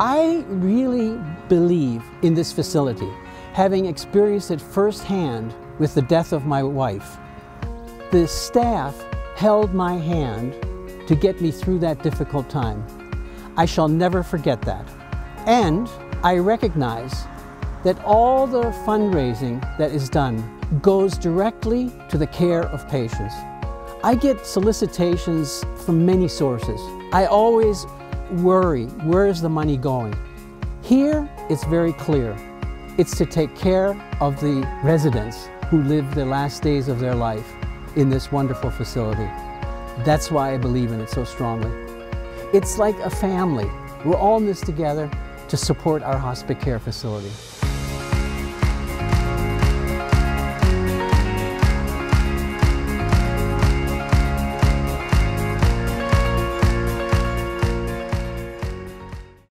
I really believe in this facility, having experienced it firsthand with the death of my wife. The staff held my hand to get me through that difficult time. I shall never forget that. And I recognize that all the fundraising that is done goes directly to the care of patients. I get solicitations from many sources. I always worry, where is the money going? Here, it's very clear. It's to take care of the residents who live the last days of their life in this wonderful facility. That's why I believe in it so strongly. It's like a family. We're all in this together to support our Hospicare facility.